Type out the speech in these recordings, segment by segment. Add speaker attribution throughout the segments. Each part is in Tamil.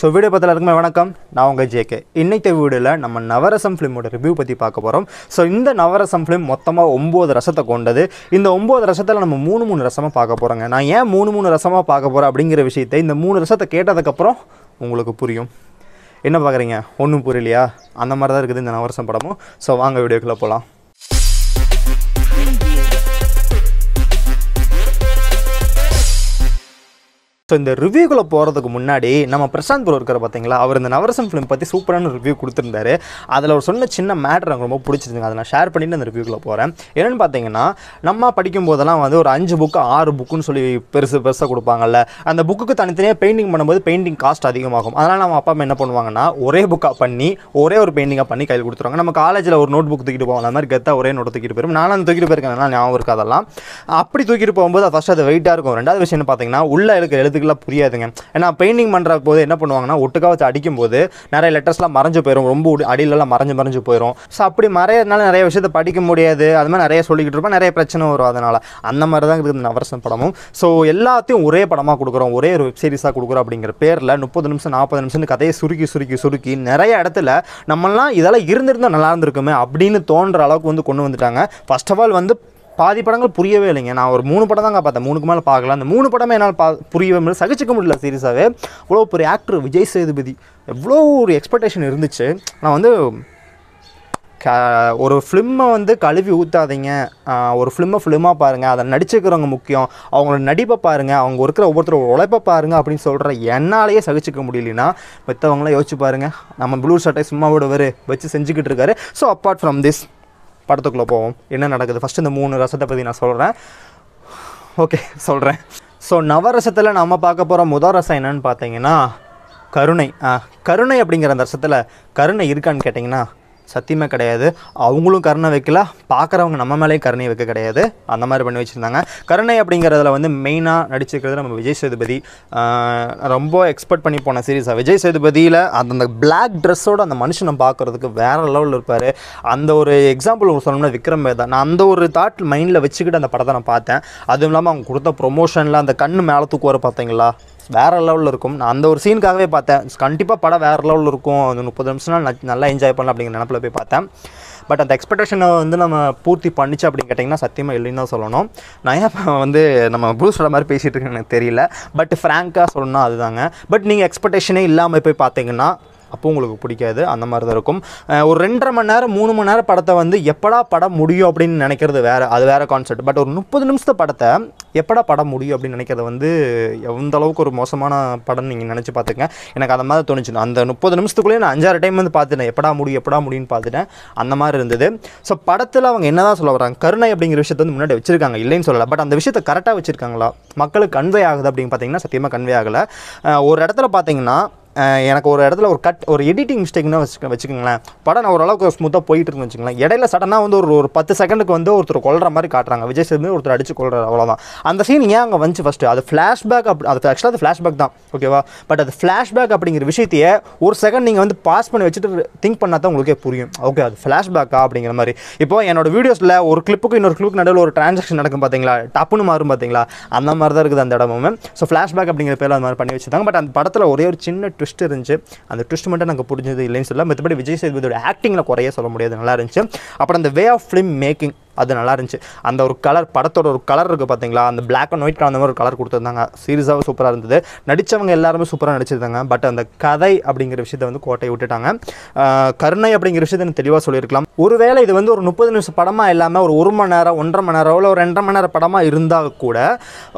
Speaker 1: ஸோ வீடியோ பார்த்து எல்லாருக்குமே வணக்கம். நான் உங்கள் ஜேகே இன்றைக்கு வீடியோவில் நம்ம நவரசம் ஃபிலிமோட ரிவ்யூ பற்றி பார்க்க போகிறோம் ஸோ இந்த நவரசம் ஃபிலிம் மொத்தமாக ஒம்பது ரசத்தை கொண்டது. இந்த ஒம்பது ரசத்தில் நம்ம மூணு மூணு ரசமாக பார்க்க போகிறோங்க நான் ஏன் மூணு மூணு ரசமாக பார்க்க போகிறேன் அப்படிங்கிற விஷயத்தை இந்த மூணு ரசத்தை கேட்டதுக்கப்புறம் உங்களுக்கு புரியும். என்ன பார்க்குறீங்க? ஒன்றும் புரியலையா? அந்த மாதிரி தான் இருக்குது இந்த நவரசம் படமும். ஸோ வாங்க வீடியோக்குள்ளே போகலாம் ஸோ இந்த ரிவ்யூக்குள்ளே போகிறதுக்கு முன்னாடி நம்ம பிரசாந்த் ப்ரோ இருக்கிற பார்த்தீங்களா அவர் இந்த நவரசம் ஃபிலிம் பற்றி சூப்பரான ரிவ்யூ கொடுத்துருந்தாரு. அதில் ஒரு சொன்ன சின்ன மேட்ரு எனக்கு ரொம்ப பிடிச்சிருந்துங்க அதை நான் ஷேர் பண்ணிட்டு அந்த ரிவ்யூக்குள்ளே போகிறேன் என்னென்னு பார்த்தீங்கன்னா நம்ம படிக்கும் போதெல்லாம் வந்து ஒரு அஞ்சு புக்கு ஆறு புக்குன்னு சொல்லி பெருசு பெருசாக கொடுப்பாங்கல்ல. அந்த புக்குக்கு தனித்தனியாக பெயிண்டிங் பண்ணும்போது பெயிண்டிங் காஸ்ட் அதிகமாகும். அதனால் நம்ம அப்பா அம்மா என்ன பண்ணுவாங்கன்னா ஒரே புக்காக பண்ணி ஒரே ஒரு பெயிண்டிங்காக பண்ணி கையில் கொடுத்துருவாங்க. நம்ம காலேஜில் ஒரு நோட் புக் தூக்கிட்டு போவோம். அந்த மாதிரி கெத்தாக ஒரே நோட் தூக்கிட்டு போயிடும் நானும் தூக்கிட்டு போயிருக்கேன். ஞாபகம் இருக்கு அதெல்லாம். அப்படி தூக்கிட்டு போகும்போது ஃபஸ்ட் அது வெயிட்டாக இருக்கும். ரெண்டாவது விஷயம் பார்த்தீங்கன்னா உள்ள எழுத்து எழுத்துக்கெல்லாம் புரியாதுங்க. ஏன்னா பெயிண்டிங் பண்ணுற போது என்ன பண்ணுவாங்கன்னா ஒட்டுக்கா வச்சு அடிக்கும் போது நிறைய லெட்டர்ஸ்லாம் மறைஞ்சு போயிடும் ரொம்ப அடியிலலாம் மறைஞ்சு மறைஞ்சு போயிடும் ஸோ அப்படி மறையறதுனால நிறைய விஷயத்தை படிக்க முடியாது. அது மாதிரி நிறைய சொல்லிக்கிட்டு இருப்போம். நிறைய பிரச்சனை வரும் அதனால். அந்த மாதிரி தான் இருக்குது இந்த நவரசன் படமும். ஸோ எல்லாத்தையும் ஒரே படமாக கொடுக்குறோம். ஒரே ஒரு வெப் சீரிஸாக கொடுக்குறோம் அப்படிங்கிற பேரில் முப்பது நிமிஷம் நாற்பது நிமிஷம் கதையை சுருக்கி சுருக்கி சுருக்கி நிறைய இடத்துல நம்மளாம் இதெல்லாம் இருந்திருந்தால் நல்லா இருந்திருக்குமே அப்படின்னு தோன்ற அளவுக்கு வந்து கொண்டு வந்துட்டாங்க. ஃபர்ஸ்ட் ஆஃப் ஆல் வந்து பாதி படங்கள் புரியவே இல்லைங்க. நான் ஒரு மூணு படம் தாங்க பார்த்தேன். மூணுக்கு மேலே பார்க்கல. அந்த மூணு படமே என்னால் பா புரியவே முடியல. சகிச்சிக்க முடியல சீரியஸாகவே இவ்வளோ பெரிய ஆக்டர் விஜய் சேதுபதி. எவ்வளோ ஒரு எக்ஸ்பெக்டேஷன் இருந்துச்சு. நான் வந்து க ஒரு ஃபிலிம்மை வந்து கழுவி ஊற்றாதீங்க ஒரு ஃபிலிம்மை ஃபிலிமாக பாருங்கள் அதை நடிச்சுக்கிறவங்க முக்கியம். அவங்களோட நடிப்பை பாருங்கள் அவங்க இருக்கிற ஒவ்வொருத்தரோட உழைப்பை பாருங்கள் அப்படின்னு சொல்கிற என்னாலேயே சகிச்சிக்க முடியலனா மற்றவங்களாம் யோசிச்சு பாருங்கள் நம்ம ப்ளூ ஷர்ட்டை சும்மா விடுவார். வச்சு செஞ்சுக்கிட்டு இருக்காரு. ஸோ அப்பார்ட் ஃப்ரம் திஸ் படத்துக்குள்ளே போவோம். என்ன நடக்குது? ஃபஸ்ட்டு இந்த மூணு ரசத்தை பற்றி நான் சொல்கிறேன் ஓகே சொல்கிறேன் ஸோ நவரசத்தில் நம்ம பார்க்க போகிற முதல் ரசம் என்னன்னு பார்த்தீங்கன்னா கருணை. ஆ, கருணை அப்படிங்கிற அந்த ரசத்தில் கருணை இருக்கான்னு கேட்டிங்கன்னா சத்தியமே கிடையாது. அவங்களும் கருணை வைக்கல. பார்க்குறவங்க நம்ம மேலேயும் கருணை வைக்க கிடையாது. அந்த மாதிரி பண்ணி வச்சுருந்தாங்க. கருணை அப்படிங்கிறதுல வந்து மெயினாக நடிச்சிருக்கிறது நம்ம விஜய் சேதுபதி. ரொம்ப எக்ஸ்பெக்ட் பண்ணி போன சீரீஸாக விஜய் சேதுபதியில் அந்த பிளாக் ட்ரெஸ்ஸோட அந்த மனுஷனை பார்க்குறதுக்கு வேறு லெவலில் இருப்பார். அந்த ஒரு எக்ஸாம்பிள் ஒரு சொல்லணும்னா விக்ரம் வேதா நான் அந்த ஒரு தாட் மைண்டில் வச்சுக்கிட்டு அந்த படத்தை நான் பார்த்தேன். அதுவும் இல்லாமல் அவங்க கொடுத்த ப்ரொமோஷனில் அந்த கண்ணு மேலே தூக்குவார் பார்த்தீங்களா? வேறு லெவலில் இருக்கும். நான் அந்த ஒரு சீனுக்காகவே பார்த்தேன். கண்டிப்பாக படம் வேறு லெவலில் இருக்கும். அந்த முப்பது நிமிஷம் நான் நல்லா என்ஜாய் பண்ணலாம் அப்படிங்கிற நினப்பில் போய் பார்த்தேன். பட் அந்த எக்ஸ்பெக்டேஷனை வந்து நம்ம பூர்த்தி பண்ணிச்சு அப்படின்னு கேட்டிங்கன்னா சத்தியமாக இல்லைன்னு தான் சொல்லணும். நான் ஏன் வந்து நம்ம ப்ரூஸ் மாதிரி பேசிகிட்டு இருக்கேன்னு எனக்கு தெரியல. பட் ஃப்ராங்காக சொல்லணும்னா அதுதாங்க. பட் நீங்கள் எக்ஸ்பெக்டேஷனே இல்லாமல் போய் பார்த்தீங்கன்னா அப்போ உங்களுக்கு பிடிக்காது அந்த மாதிரி தான் இருக்கும் ஒரு ரெண்டரை மணி நேரம் மூணு மணி நேரம் படத்தை வந்து எப்படா படம் முடியும் அப்படின்னு நினைக்கிறது வேறு அது வேறு கான்செப்ட் பட் ஒரு முப்பது நிமிஷத்து படத்தை எப்படா படம் முடியும் அப்படின்னு நினைக்கிறது வந்து எந்த அளவுக்கு ஒரு மோசமான படம் நீங்கள் நினச்சி பார்த்துக்கங்க. எனக்கு அந்த மாதிரி தோணுச்சு. அந்த முப்பது நிமிஷத்துக்குள்ளேயே நான் அஞ்சாறு டைம் வந்து பார்த்துட்டேன். எப்படா முடியும் எப்படா முடியும்னு பார்த்துட்டேன். அந்த மாதிரி இருந்தது. ஸோ படத்தில் அவங்க என்ன தான் சொல்ல வராங்க? கருணை அப்படிங்கிற விஷயத்தை வந்து முன்னாடி வச்சிருக்காங்க. இல்லைன்னு சொல்லலை. பட் அந்த விஷயத்தை கரெக்டாக வச்சுருக்காங்களா? மக்களுக்கு கன்வே ஆகுது அப்படின்னு பார்த்தீங்கன்னா சத்தியமாக கன்வே ஆகலை. ஒரு இடத்துல பார்த்தீங்கன்னா எனக்கு ஒரு இடத்துல ஒரு கட் ஒரு எடிட்டிங் மிஸ்டேக்னா வச்சு வச்சுக்கோங்களேன். படம் நான் ஓரளவுக்கு ஸ்மூத்தாக போயிட்டு இருக்குன்னு வச்சுக்கோங்களேன். இடையில சடனாக வந்து ஒரு ஒரு பத்து செகண்டுக்கு வந்து ஒருத்தர் கொள்கிற மாதிரி காட்டுறாங்க. விஜய் சேதுபதி ஒருத்தர் அடிச்சு கொள்றாரு அவ்வளோதான் அந்த சீன் ஏன் அங்கே வந்துச்சு ஃபஸ்ட்டு அது ஃப்ளாஷ்பேக் அப் அது ஆக்சுவலாக அது ஃப்ளாஷ்பேக் தான் ஓகேவா பட் அது ஃப்ளாஷ்பேக் அப்படிங்கிற விஷயத்தையே ஒரு செகண்ட் நீங்கள் வந்து பாஸ் பண்ணி வச்சுட்டு திங்க் பண்ணால் தான் உங்களுக்கே புரியும். ஓகே அது ஃப்ளாஷ்பேக்கா அப்படிங்கிற மாதிரி. இப்போ என்னோட வீடியோஸில் ஒரு கிளிப்புக்கு இன்னொரு கிளிப்புக்கு நடுவில் ஒரு டிரான்சாக்ஷன் நடக்கும் பார்த்தீங்களா டப்புன்னு மாறும் பார்த்தீங்களா அந்த மாதிரி தான் இருக்குது அந்த இடமும். ஸோ ஃப்ளாஷ்பேக் அப்படிங்கிற பேர் அந்த மாதிரி பண்ணி வச்சுருந்தாங்க பட் அந்த படத்தில் ஒரே ஒரு சின்ன ட்விஸ்ட் இருந்துச்சு. அந்த ட்விஸ்ட் மட்டும் நாங்கள் புரிஞ்சது இல்லைன்னு சொல்லலாம் மற்றபடி விஜய் சேதுபதியோட ஆக்டிங்கில் குறைய சொல்ல முடியாது. நல்லா இருந்துச்சு. அப்புறம் அந்த வே ஆஃப் ஃபிலிம் மேக்கிங் அது நல்லா இருந்துச்சு. அந்த ஒரு கலர் படத்தோட ஒரு கலர் இருக்குது பார்த்தீங்களா அந்த பிளாக் அண்ட் ஒயிட் கலந்த மாதிரி ஒரு கலர் கொடுத்துருந்தாங்க. சீரியஸாகவே சூப்பராக இருந்தது. நடித்தவங்க எல்லாருமே சூப்பராக நடிச்சிருந்தாங்க. பட் அந்த கதை அப்படிங்கிற விஷயத்தை வந்து கோட்டையை விட்டுட்டாங்க. கருணை அப்படிங்கிற விஷயத்தை எனக்கு தெளிவாக சொல்லியிருக்கலாம். ஒருவேளை இது வந்து ஒரு முப்பது நிமிஷம் படமாக இல்லாமல் ஒரு ஒரு மணி நேரம் ஒன்றரை மணி நேரம் இல்லை ஒரு ரெண்டரை மணி நேரம் படமாக இருந்தால் கூட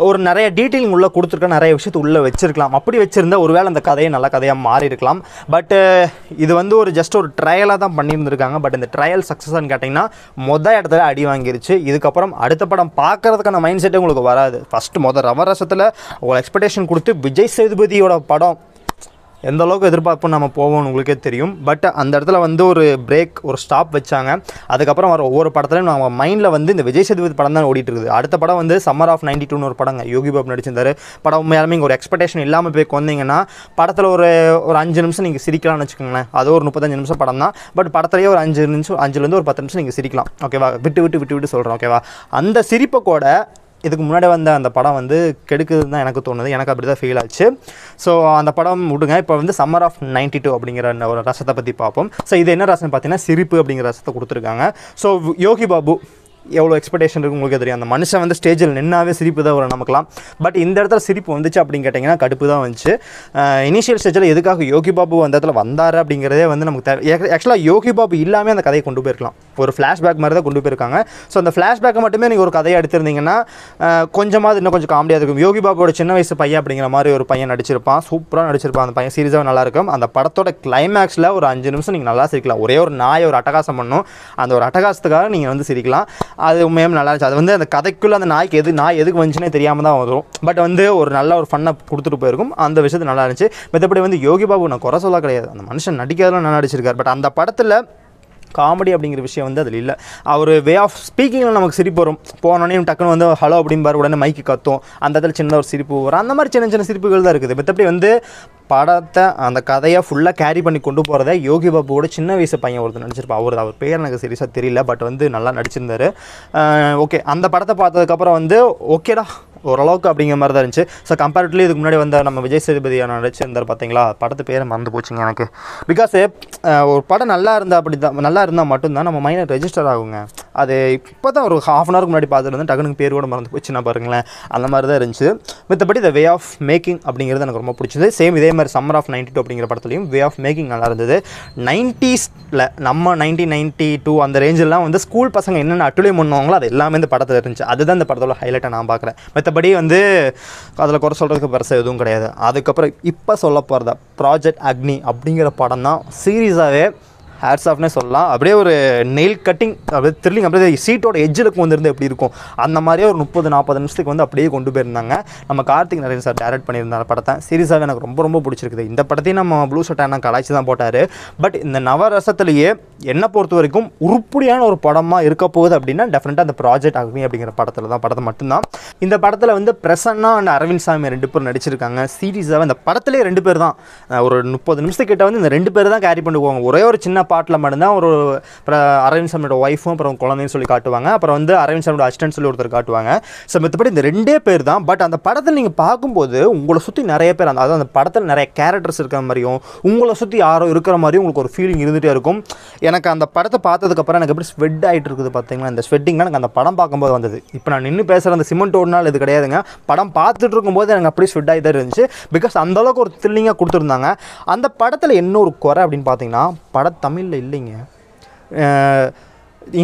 Speaker 1: ஒரு நிறைய டீட்டெயிலிங் உள்ளே கொடுத்துருக்க நிறைய விஷயத்தை உள்ளே வச்சிருக்கலாம். அப்படி வச்சிருந்தா ஒருவேளை அந்த கதையை நல்ல கதையாக மாறி இருக்கலாம். இது வந்து ஒரு ஜஸ்ட் ஒரு ட்ரையலாக தான் பண்ணியிருந்திருக்காங்க. பட் இந்த ட்ரையல் சக்ஸஸ்ன்னு கேட்டிங்கன்னா மொதல் இடத்துல அடி வாங்கிருச்சு. இதுக்கப்புறம் அடுத்த படம் பார்க்கறதுக்கான மைண்ட் செட்டே உங்களுக்கு வராது. ஃபஸ்ட்டு மொதல் ரவரசத்தில் உங்களை எக்ஸ்பெக்டேஷன் கொடுத்து விஜய் சேதுபதியோட படம் எந்த அளவுக்கு எதிர்பார்ப்பு நம்ம போவோம்னு உங்களுக்கே தெரியும். பட் அந்த இடத்துல வந்து ஒரு பிரேக் ஒரு ஸ்டாப் வச்சாங்க. அதுக்கப்புறம் வர ஒவ்வொரு படத்துலையும் நம்ம மைண்டில் வந்து இந்த விஜய் சேதுபதி படம் தான் ஓடிட்டு இருக்குது. அடுத்த படம் வந்து சம்மர் ஆஃப் நைன்டி டூன்னு ஒரு படங்க. யோகி பாபு நடிச்சிருந்தாரு. படம் உண்மையாலுமே இங்கே ஒரு எக்ஸ்பெக்டேஷன் இல்லாமல் போய் வந்தீங்கன்னா படத்தில் ஒரு ஒரு அஞ்சு நிமிஷம் நீங்கள் சிரிக்கலாம்னு வச்சுக்கோங்களேன். அது ஒரு முப்பத்தஞ்சு நிமிஷம் படம் தான். பட் படத்துலேயே ஒரு அஞ்சு நிமிஷம் அஞ்சுலேருந்து ஒரு பத்து நிமிஷம் நீங்கள் சிரிக்கலாம். ஓகேவா விட்டு விட்டு விட்டு விட்டு சொல்கிறேன் ஓகேவா அந்த சிரிப்பை கூட இதுக்கு முன்னாடி வந்த அந்த படம் வந்து கெடுக்குதுன்னு தான் எனக்கு தோணுது. எனக்கு அப்படி தான் ஃபீல் ஆச்சு. ஸோ அந்த படம் விடுங்க. இப்போ வந்து சம்மர் ஆஃப் 92 டூ அப்படிங்கிற ஒரு ரசத்தை பற்றி பார்ப்போம். ஸோ இது என்ன ரசம் பார்த்தீங்கன்னா சிரிப்பு அப்படிங்கிற ரசத்தை கொடுத்துருக்காங்க. ஸோ யோகி பாபு எவ்வளோ எக்ஸ்பெக்டேஷன் இருக்கு உங்களுக்கு தெரியும். அந்த மனுஷன் வந்து ஸ்டேஜில் நின்னாவே சிரிப்பு தான் வரும் நமக்குலாம் பட் இந்த இடத்துல சிரிப்பு வந்துச்சு அப்படின்னு கேட்டிங்கன்னா கடுப்பு தான் வந்துச்சு. இனிஷியல் ஸ்டேஜில் எதுக்காக யோகி பாபு அந்த இடத்துல வந்தார் அப்படிங்கிறதே வந்து நமக்கு தேவை. ஆக்சுவலாக யோகி பாபு இல்லாமல் அந்த கதையை கொண்டு போயிருக்கலாம். ஒரு ஃப்ளாஷ்பேக் மாதிரி தான் கொண்டு போயிருக்காங்க. ஸோ அந்த ஃப்ளாஷ்பேக்கை மட்டுமே நீங்கள் ஒரு கதையை எடுத்திருந்தீங்கன்னா கொஞ்சமாக இன்னும் கொஞ்சம் காமெடியாக இருக்கும். யோகி பாபுவோட சின்ன வயசு பையன் அப்படிங்கிற மாதிரி ஒரு பையன் நடிச்சிருப்பான். சூப்பராக நடிச்சிருப்பான். அந்த பையன் சீரியஸாக நல்லாயிருக்கும் அந்த படத்தோட கிளைமேக்ஸில் ஒரு அஞ்சு நிமிஷம் நீங்கள் நல்லா சிரிக்கலாம். ஒரே ஒரு நாயை ஒரு அட்டகாசம் பண்ணும். அந்த ஒரு அட்டகாசத்துக்காக நீங்கள் வந்து சிரிக்கலாம். அது உண்மையாக நல்லா இருந்துச்சு. அது வந்து அந்த கதைக்குள்ளே அந்த நாய்க்கு எது நாய் எதுக்கு வந்துச்சுன்னே தெரியாமல் தான் வரும். பட் வந்து ஒரு நல்ல ஒரு ஃபன்னை கொடுத்துட்டு போயிருக்கும். அந்த விஷயத்து நல்லா இருந்துச்சு. மற்றபடி வந்து யோகி பாபு நான் குறை சொல்ல கிடையாது. அந்த மனுஷன் நடிக்கிறதுலாம் நல்லா நடிச்சிருக்காரு. பட் அந்த படத்தில் காமெடி அப்படிங்கிற விஷயம் வந்து அதில் இல்லை. அவர் வே ஆஃப் ஸ்பீக்கிங்கில் நமக்கு சிரிப்பு வரும். போனோடனே டக்குன்னு வந்து ஹலோ அப்படிம்பாரு. உடனே மைக்கு கத்தும். அந்த இடத்துல சின்ன ஒரு சிரிப்பு வரும். அந்த மாதிரி சின்ன சின்ன சிரிப்புகள் தான் இருக்குது. மற்றபடி வந்து படத்தை அந்த கதையை ஃபுல்லாக கேரி பண்ணி கொண்டு போகிறத யோகி பாபுவோட சின்ன வயசு பையன் ஒருத்தர் நடிச்சிருப்பா அவர் அவர் பேர் எனக்கு சீரியஸாக தெரியல பட் வந்து நல்லா நடிச்சிருந்தார். ஓகே அந்த படத்தை பார்த்ததுக்கப்புறம் வந்து ஓகேடா ஓரளவுக்கு அப்படிங்கிற மாதிரி தான் இருந்துச்சு. ஸோ கம்பேரிட்டிவ்லி இதுக்கு முன்னாடி வந்த நம்ம விஜய் சேதுபதி நடிச்சிருந்தார் பார்த்தீங்களா படத்து பேரை மறந்து போச்சுங்க எனக்கு. பிகாஸ் eh, ஒரு படம் நல்லா இருந்தால் அப்படி தான் நல்லா இருந்தால் மட்டும்தான் நம்ம மைண்டில் ரெஜிஸ்டர் ஆகுங்க. அது இப்போ தான் ஒரு ஹாஃப் அன் ஹவருக்கு முன்னாடி பார்த்துட்டு வந்து டக்குனுக்கு பேர் கூட மறந்து போச்சுன்னா பாருங்களேன். அந்த மாதிரி தான் இருந்துச்சு. மற்றபடி த வே ஆஃப் மேக்கிங் அப்படிங்கிறது எனக்கு ரொம்ப பிடிச்சது. சேம் இதே மாதிரி சம்மர் ஆஃப் நைன்டி டூ அப்படிங்கிற படத்துலையும் வே ஆஃப் மேக்கிங் நல்லா இருந்தது. நைன்ட்டீஸில் நம்ம நைன்டீன் நைன்ட்டி டூ அந்த ரேஞ்செல்லாம் வந்து ஸ்கூல் பசங்க என்னென்ன அட்டுலையும் பண்ணுவாங்களோ அது எல்லாமே இந்த படத்தில் இருந்துச்சு. அதுதான் இந்த படத்தோட ஹைலைட்டாக நான் பார்க்குறேன் மற்றபடி வந்து அதில் குறை சொல்கிறதுக்கு பெருசாக எதுவும் கிடையாது. அதுக்கப்புறம் இப்போ சொல்ல போகிறத ப்ராஜெக்ட் அக்னி அப்படிங்கிற படம் தான் சீரியஸாகவே ஹேர்ஸ் ஆஃப்னே சொல்லலாம். அப்படியே ஒரு நெயில் கட்டிங் அப்படியே த்ரில்லிங் அப்படியே சீட்டோட எஜ்ஜில் வந்திருந்து எப்படி இருக்கும்? அந்த மாதிரியே ஒரு முப்பது நாற்பது நிமிஷத்துக்கு வந்து அப்படியே கொண்டு போயிருந்தாங்க. நம்ம கார்த்திக் நரேன் சார் டேரக்ட் பண்ணியிருந்தார் படத்தை. சீரியஸாகவே எனக்கு ரொம்ப ரொம்ப பிடிச்சிருக்குது. இந்த படத்தையும் நம்ம ப்ளூ ஷர்ட் என்ன கலாய்ச்சி தான் போட்டார். பட் இந்த நவரசத்துலேயே என்னை பொறுத்த வரைக்கும் உருப்படியான ஒரு படமாக இருக்க போகுது அப்படின்னா டெஃபினட்டாக அந்த ப்ராஜெக்ட் அக்னி அப்படிங்கிற படத்தில் தான். படத்தை மட்டும்தான். இந்த படத்தில் வந்து பிரசன்னா அண்ட் அரவிந்த் சாமி ரெண்டு பேரும் நடிச்சிருக்காங்க. சீரியஸாக இந்த படத்துலேயே ரெண்டு பேர் தான். ஒரு முப்பது நிமிஷத்துக்கிட்ட வந்து இந்த ரெண்டு பேர் தான் கேரி பண்ணி போவாங்க ஒரே ஒரு சின்ன பாட்டில் மட்டும்தான் ஒரு அப்புறம் அரவிந்த் சாமியோட ஒய்ஃபும் அப்புறம் குழந்தைன்னு சொல்லி காட்டுவாங்க. அப்புறம் வந்து அரவிந்த் சாமியோட அசிஸ்டன்ட் சொல்லி ஒருத்தர் காட்டுவாங்க. ஸோ மற்றபடி இந்த ரெண்டே பேர் தான். பட் அந்த படத்தை நீங்கள் பார்க்கும்போது உங்களை சுற்றி நிறைய பேர் அந்த அதாவது அந்த படத்தில் நிறைய கேரக்டர்ஸ் இருக்கிற மாதிரியும் உங்களை சுற்றி யாரோ இருக்கிற மாதிரியும் உங்களுக்கு ஒரு ஃபீலிங் இருந்துகிட்டே இருக்கும். எனக்கு அந்த படத்தை பார்த்ததுக்கப்புறம் எனக்கு எப்படி ஸ்வெட் ஆகிட்டு இருக்குது பார்த்தீங்களா? இந்த ஸ்வெட்டிங்லாம் எனக்கு அந்த படம் பார்க்கும்போது வந்தது. இப்போ நான் நின்று பேசுகிற அந்த சிமெண்ட் ஓடினால் இது கிடையாதுங்க. படம் பார்த்துட்டு இருக்கும்போது எனக்கு அப்படியே ஸ்வெட் ஆகி தான் இருந்துச்சு பிகாஸ் அந்தளவுக்கு ஒரு த்ரில்லிங்காக கொடுத்துருந்தாங்க. அந்த படத்தில் என்ன ஒரு குறை அப்படின்னு பார்த்தீங்கன்னா படம் தமிழில் இல்லைங்க.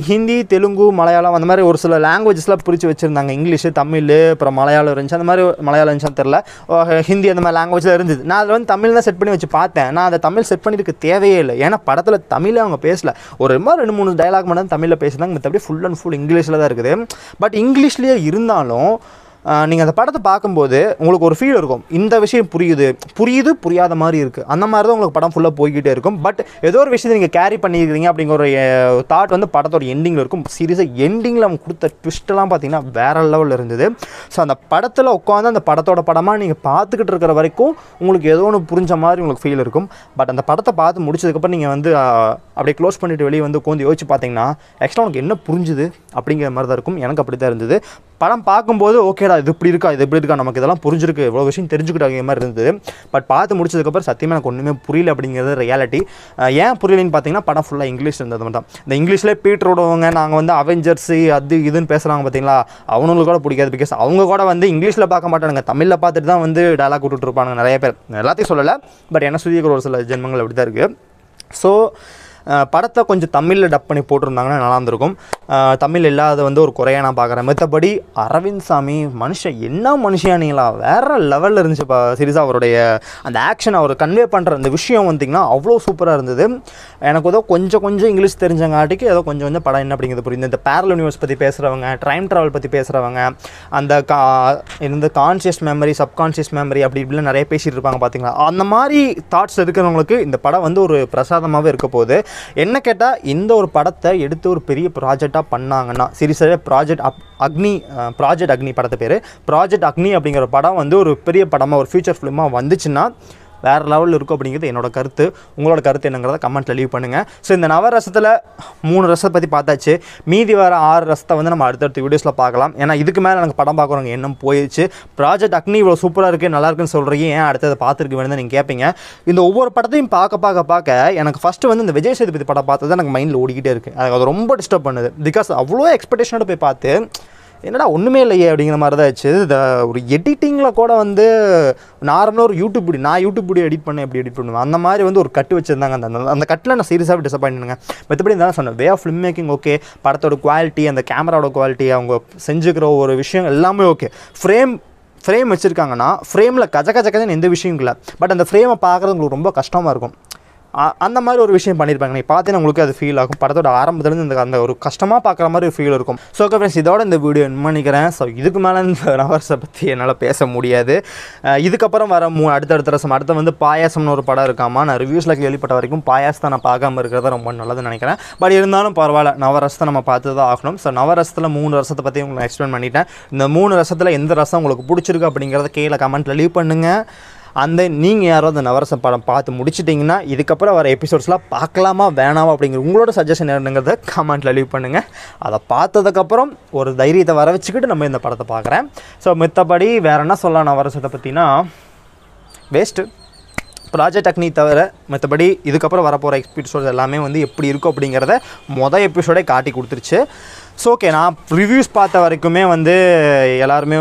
Speaker 1: ஹிந்தி தெலுங்கு மலையாளம் அந்த மாதிரி ஒரு சில லாங்குவேஜஸ்லாம் பிரித்து வச்சுருந்தாங்க. இங்கிலீஷு தமிழ் அப்புறம் மலையாளம் இருந்துச்சு. அந்த மாதிரி மலையாளம் இருந்துச்சான்னு தெரில. ஹிந்தி அந்த மாதிரி லாங்குவேஜில் இருந்தது. நான் அதில் வந்து தமிழ் தான் செட் பண்ணி வச்சு பார்த்தேன். நான் அதை தமிழ் செட் பண்ணியிருக்க தேவையே இல்லை. ஏன்னா படத்தில் தமிழே அவங்க பேசல. ஒரு மாதிரி ரெண்டு மூணு டைலாக் மட்டும் தமிழில் பேசுனாங்க மற்றபடி ஃபுல் அண்ட் ஃபுல் இங்கிலீஷில் தான் இருக்குது. பட் இங்கிலீஷ்லேயே இருந்தாலும் நீங்கள் அந்த படத்தை பார்க்கும்போது உங்களுக்கு ஒரு ஃபீல் இருக்கும். இந்த விஷயம் புரியுது. புரியுது புரியாத மாதிரி இருக்குது அந்த மாதிரி தான் உங்களுக்கு படம் ஃபுல்லாக போய்கிட்டே இருக்கும். பட் ஏதோ ஒரு விஷயத்தை நீங்கள் கேரி பண்ணியிருக்கிறீங்க அப்படிங்கிற ஒரு தாட் வந்து படத்தோட எண்டிங்கில் இருக்கும். சீரியஸாக எண்டிங்கில் அவங்க கொடுத்த ட்விஸ்ட்டெல்லாம் பார்த்தீங்கன்னா வேறு லெவலில் இருந்தது. ஸோ அந்த படத்தில் உட்காந்து அந்த படத்தோட படமாக நீங்கள் பார்த்துக்கிட்டு இருக்கிற வரைக்கும் உங்களுக்கு ஏதோ ஒன்று புரிஞ்ச மாதிரி உங்களுக்கு ஃபீல் இருக்கும். பட் அந்த படத்தை பார்த்து முடிச்சதுக்கப்புறம் நீங்கள் வந்து அப்படியே க்ளோஸ் பண்ணிட்டு வெளியே வந்து உட்காந்து யோசிச்சு பார்த்தீங்கன்னா ஆக்சுவலாக உனக்கு என்ன புரிஞ்சுது அப்படிங்கிற மாதிரி தான் இருக்கும். எனக்கு அப்படி தான் இருந்தது. படம் பார்க்கும்போது ஓகேடா இது இப்படி இருக்கா இது இப்படி இருக்கா? நமக்கு இதெல்லாம் புரிஞ்சிருக்கு. இவ்வளோ விஷயம் தெரிஞ்சுக்கிட்டாங்க மாதிரி இருந்தது. பட் பார்த்து முடிச்சதுக்கப்புறம் சத்தியமாக எனக்கு ஒன்றுமே புரியல அப்படிங்கிறது ரியாலிட்டி ஏன் புரியலன்னு பார்த்தீங்கன்னா படம் ஃபுல்லாக இங்கிலீஷ் இருந்தது மட்டும் இந்த இங்கிலீஷ்லேயே பீட்டரோடவங்க நாங்கள் வந்து அவெஞ்சர்ஸு அது இதுன்னு பேசுகிறாங்க பார்த்தீங்களா அவனுங்களுக்கு கூட பிடிக்காது. பிகாஸ் அவங்க கூட வந்து இங்கிலீஷில் பார்க்க மாட்டானுங்க. தமிழில் பார்த்துட்டு தான் வந்து டயலாக் விட்டுட்டு இருப்பானுங்க நிறைய பேர். எல்லாத்தையும் சொல்லலை. பட் என்ன சுதிக்கிற ஒரு சில ஜென்மங்கள் அப்படி தான் இருக்குது ஸோ படத்தை கொஞ்சம் தமிழில் டப் பண்ணி போட்டிருந்தாங்கன்னா நல்லா இருந்திருக்கும் தமிழ் இல்லாத வந்து ஒரு குறையாக நான் பார்க்குறேன். மற்றபடி அரவிந்த் சாமி மனுஷன் என்ன மனுஷியானீங்களா வேறு லெவலில் இருந்துச்சுப்பா சீரியஸாக அவருடைய அந்த ஆக்ஷன் அவர் கன்வே பண்ணுற அந்த விஷயம் வந்திங்கன்னா அவ்வளோ சூப்பராக இருந்தது. எனக்கு ஏதோ கொஞ்சம் கொஞ்சம் இங்கிலீஷ் தெரிஞ்சங்காட்டிக்கு ஏதோ கொஞ்சம் கொஞ்சம் படம் என்ன அப்படிங்கிறது புரியுது. இந்த பேரல் யூனிவர்ஸ் பற்றி பேசுகிறவங்க டைம் ட்ராவல் பற்றி பேசுகிறவங்க அந்த கா இந்த கான்ஷியஸ் மெமரி சப்கான்ஷியஸ் மெமரி அப்படி இப்படிலாம் நிறைய பேசிகிட்டு இருப்பாங்க பார்த்தீங்களா அந்த மாதிரி தாட்ஸ் இருக்கிறவங்களுக்கு இந்த படம் வந்து ஒரு பிரசாதமாகவே இருக்க போகுது. என்ன கேட்டால் இந்த ஒரு படத்தை எடுத்து ஒரு பெரிய ப்ராஜெக்டாக பண்ணாங்கன்னா சீரியஸாகவே ப்ராஜெக்ட் அப் அக்னி ப்ராஜெக்ட் அக்னி படத்தை பேர். ப்ராஜெக்ட் அக்னி அப்படிங்கிற படம் வந்து ஒரு பெரிய படமாக ஒரு ஃபியூச்சர் ஃபிலிமாக வந்துச்சுன்னா வேறு லெவலில் இருக்கும் அப்படிங்கிறது என்னோட கருத்து. உங்களோட கருத்து என்னங்கிறத கமெண்ட்டில் லீவ் பண்ணுங்கள் ஸோ இந்த நவரசத்தில் மூணு ரசத்தை பற்றி பார்த்தாச்சு. மீதி வர ஆறு ரசத்தை வந்து நம்ம அடுத்தடுத்த வீடியோஸில் பார்க்கலாம். ஏன்னா இதுக்கு மேலே எனக்கு படம் பார்க்குறவங்க எண்ணம் போயிடுச்சு ப்ராஜெக்ட் அக்னி இவ்வளோ சூப்பராக இருக்குது நல்லா இருக்குன்னு சொல்கிறீங்க ஏன் அடுத்ததை பார்த்துருக்கு வேணும்னு நீங்கள் கேட்பீங்க இந்த ஒவ்வொரு படத்தையும் பார்க்க பார்க்க பார்க்க எனக்கு ஃபஸ்ட்டு வந்து இந்த விஜய் சேதுபதி படம் பார்த்தது எனக்கு மைண்டில் ஓடிக்கிட்டே இருக்குது எனக்கு அது ரொம்ப டிஸ்டர்ப் பண்ணுது. பிகாஸ் அவ்வளோ எக்ஸ்பெக்டேஷனோட போய் பார்த்து என்னடா ஒன்றுமே இல்லையே அப்படிங்கிற மாதிரி தான் ஆச்சு இந்த ஒரு எடிட்டிங்கில் கூட வந்து நார்மலாக ஒரு யூடியூப் வீடியோ நான் யூடியூப் வீடியோ எடிட் பண்ணேன் எப்படி எடிட் பண்ணுவேன். அந்த மாதிரி வந்து ஒரு கட்டு வச்சுருந்தாங்க. அந்த அந்த- அந்த கட்டில் நான் சீரியஸாக டிசப்பாயின்ட்டுங்க மற்றபடி தான் சொன்னேன் way of film making okay படத்தோட குவாலிட்டி அந்த கேமராவோட குவாலிட்டி அவங்க செஞ்சுக்கிற ஒரு விஷயம் எல்லாமே ஓகே ஃப்ரேம் ஃப்ரேம் வச்சுருக்காங்கன்னா ஃப்ரேமில் கஜ கஜ கஜன்னு எந்த விஷயம் இல்லை. பட் அந்த ஃப்ரேமை பார்க்குறது உங்களுக்கு ரொம்ப கஷ்டமாக இருக்கும். அந்த மாதிரி ஒரு விஷயம் பண்ணியிருப்பாங்க. நீ பார்த்தீங்கன்னா உங்களுக்கு அது ஃபீல் ஆகும். படத்தோட ஆரம்பத்துலேருந்து இந்த அந்த ஒரு கஷ்டமாக பார்க்குற மாதிரி ஒரு ஃபீல் இருக்கும். ஸோ ஓகே ஃப்ரெண்ட்ஸ் இதோட இந்த வீடியோ என் பண்ணிக்கிறேன். ஸோ இதுக்கு மேலே இந்த நவர்ஸை பற்றி என்னால் பேச முடியாது. இதுக்கப்புறம் வர மூ அடுத்தடுத்த ரசம் அடுத்த வந்து பாயாசம்னு ஒரு படம் இருக்காமா? நான் ரிவ்யூஸில் கேள்விப்பட்ட வரைக்கும் பாயாசத்தை நான் பார்க்காம இருக்கிறது ரொம்ப நல்லதுன்னு நினைக்கிறேன். பட் இருந்தாலும் பரவாயில்ல நவரசத்தை நம்ம பார்த்து தான் ஆகணும். ஸோ நவரசத்தில் மூணு ரசத்தை பற்றி உங்களுக்கு எக்ஸ்பிளைன் பண்ணிட்டேன். இந்த மூணு ரசத்தில் எந்த ரசம் உங்களுக்கு பிடிச்சிருக்கு அப்படிங்கிறத கீழே கமெண்ட்டில் லீவ் பண்ணுங்கள் அந்த நீங்கள் யாரோ அந்த நவரசம் படம் பார்த்து முடிச்சிட்டிங்கன்னா இதுக்கப்புறம் வர எபிசோட்ஸ்லாம் பார்க்கலாமா வேணாமா அப்படிங்கிற உங்களோட சஜஷன் என்னங்கிறத கமெண்ட்டில் லீவ் பண்ணுங்கள் அதை பார்த்ததுக்கப்புறம் ஒரு தைரியத்தை வர வச்சுக்கிட்டு நம்ம இந்த படத்தை பார்க்குறேன். ஸோ மித்தபடி வேறு என்ன சொல்லலாம் நவரசத்தை பற்றினா வேஸ்ட்டு ப்ராஜெக்ட் அக்னி தவிர மற்றபடி இதுக்கப்புறம் வரப்போகிற எபிசோட்ஸ் எல்லாமே வந்து எப்படி இருக்கும் அப்படிங்கிறத மொதல் எபிசோடே காட்டி கொடுத்துருச்சு. ஸோ ஓகே நான் ரிவ்யூஸ் பார்த்த வரைக்குமே வந்து எல்லாருமே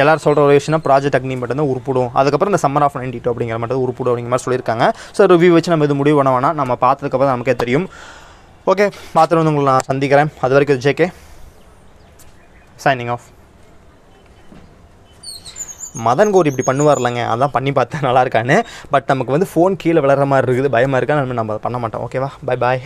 Speaker 1: எல்லாரும் சொல்கிற ஒரு விஷயம்னா ப்ராஜெக்ட் அக்னி மட்டும்தான் உருப்பிடும். அதுக்கப்புறம் இந்த சம்மர் ஆஃப் நைன்டி டூ அப்படிங்கிற மட்டும் உருப்பிடும் அப்படிங்கிற மாதிரி சொல்லியிருக்காங்க. ஸோ ரிவ்யூ வச்சு நம்ம இது முடிவு பண்ண வேணாம். நம்ம பார்த்ததுக்கப்புறம் நமக்கே தெரியும். ஓகே பார்த்துட்டு வந்து உங்களை நான் சந்திக்கிறேன். அது வரைக்கும் JK signing off Madan Gowri இப்படி பண்ணுவார்லங்க. அதான் பண்ணி பார்த்தேன் நல்லா இருக்கான்னு. பட் நமக்கு வந்து ஃபோன் கீழே விளற மாதிரி இருக்குது. பயமாக இருக்கா? நம்ம நம்ம பண்ண மாட்டோம். ஓகேவா பை பாய்